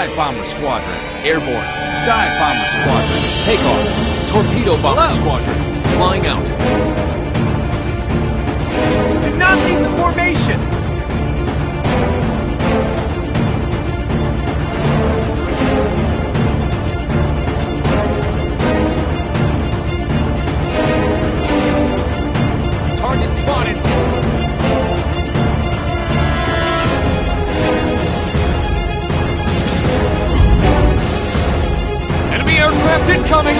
Dive Bomber Squadron, airborne. Dive Bomber Squadron, takeoff. Torpedo Bomber Hello. Squadron, flying out. Do not leave the formation! Incoming!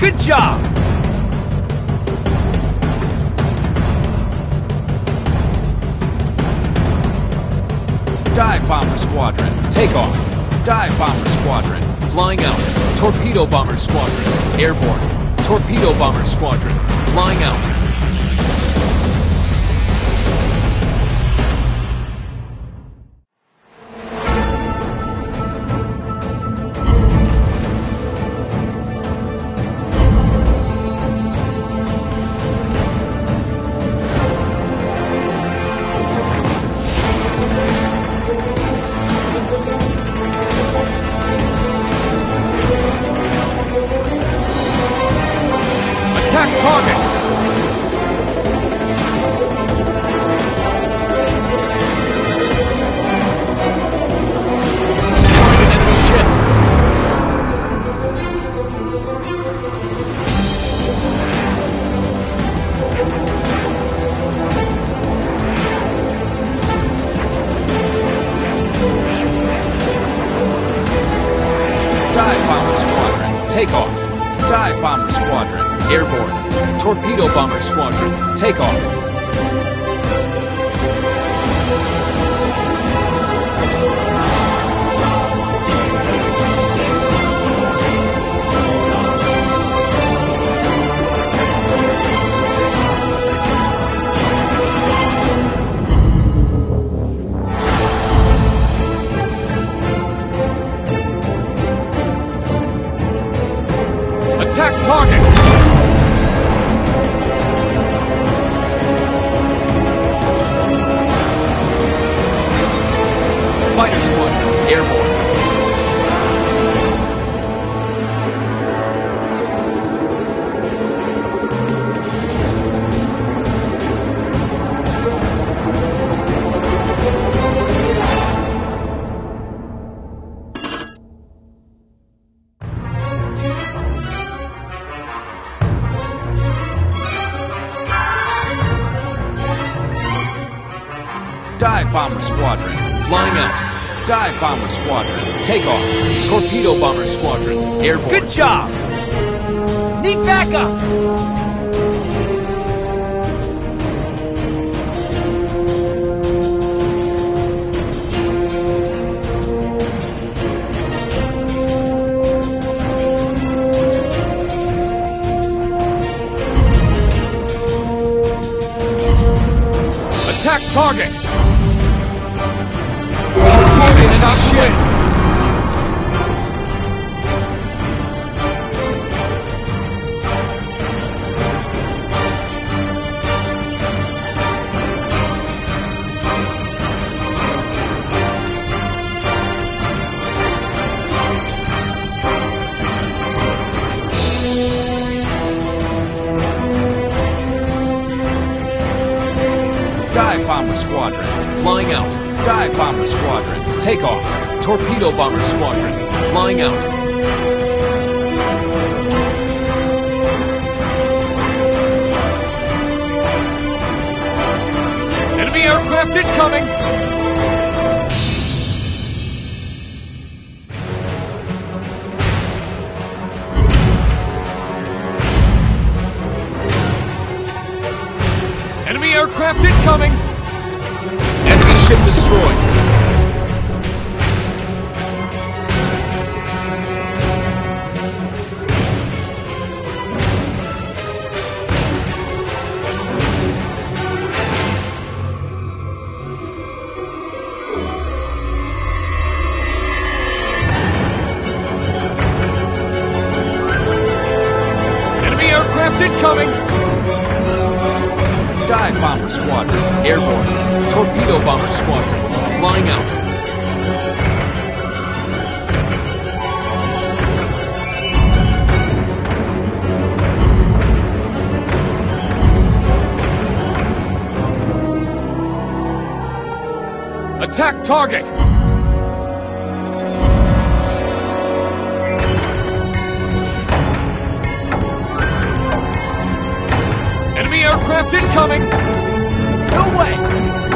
Good job! Dive Bomber Squadron, takeoff. Dive Bomber Squadron, flying out. Torpedo Bomber Squadron, airborne. Torpedo Bomber Squadron, flying out. Takeoff. Dive Bomber Squadron, airborne. Torpedo Bomber Squadron, takeoff. Attack target! Fighter Squadron, airborne. Dive Bomber Squadron, flying out. Dive Bomber Squadron, takeoff. Torpedo Bomber Squadron, airborne. Good job! Need backup! Attack target! An enemy ship. Dive Bomber Squadron, flying out. Dive Bomber Squadron, takeoff. Torpedo Bomber Squadron, flying out. Enemy aircraft incoming! Enemy aircraft incoming! Enemy ship destroyed. Incoming! Dive Bomber Squadron, airborne. Torpedo Bomber Squadron, flying out. Attack target! Incoming! No way!